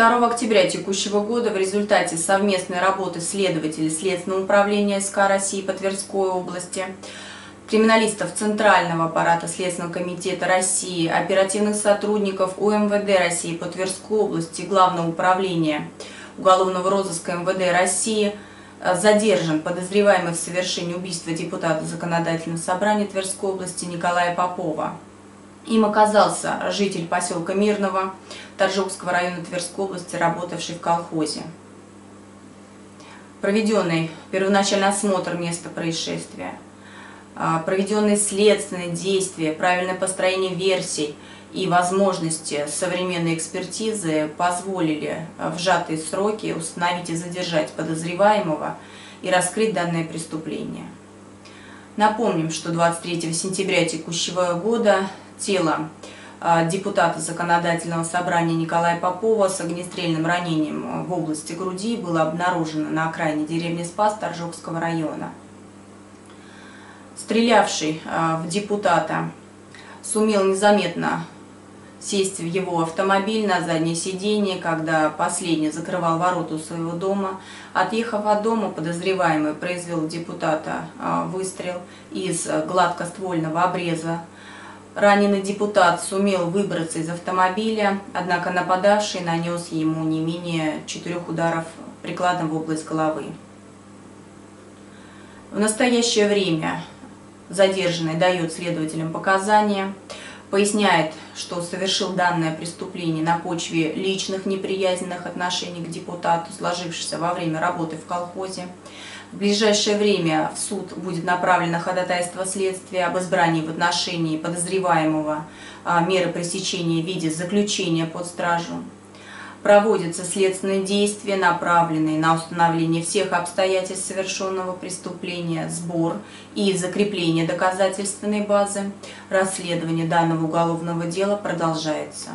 2 октября текущего года в результате совместной работы следователей Следственного управления СК России по Тверской области, криминалистов Центрального аппарата Следственного комитета России, оперативных сотрудников УМВД России по Тверской области, Главного управления уголовного розыска МВД России э, задержан подозреваемый в совершении убийства депутата Законодательного собрания Тверской области Николая Попова. Им оказался житель поселка Мирного Торжокского района Тверской области, работавший в колхозе. Проведенный первоначальный осмотр места происшествия, а, проведенные следственные действия, правильное построение версий и возможности современной экспертизы позволили в сжатые сроки установить и задержать подозреваемого и раскрыть данное преступление. Напомним, что 23 сентября текущего года тело а, депутата законодательного собрания Николая Попова с огнестрельным ранением в области груди было обнаружено на окраине деревни Спас Торжокского района. Стрелявший а, в депутата сумел незаметно сесть в его автомобиль на заднее сиденье, когда последний закрывал ворота своего дома. Отъехав от дома, подозреваемый произвел депутата а, выстрел из гладкоствольного обреза Раненый депутат сумел выбраться из автомобиля, однако нападавший нанес ему не менее четырех ударов прикладом в область головы. В настоящее время задержанный дает следователям показания, поясняет, что совершил данное преступление на почве личных неприязненных отношений к депутату, сложившихся во время работы в колхозе, в ближайшее время в суд будет направлено ходатайство следствия об избрании в отношении подозреваемого а, меры пресечения в виде заключения под стражу. Проводятся следственные действия, направленные на установление всех обстоятельств совершенного преступления, сбор и закрепление доказательственной базы. Расследование данного уголовного дела продолжается.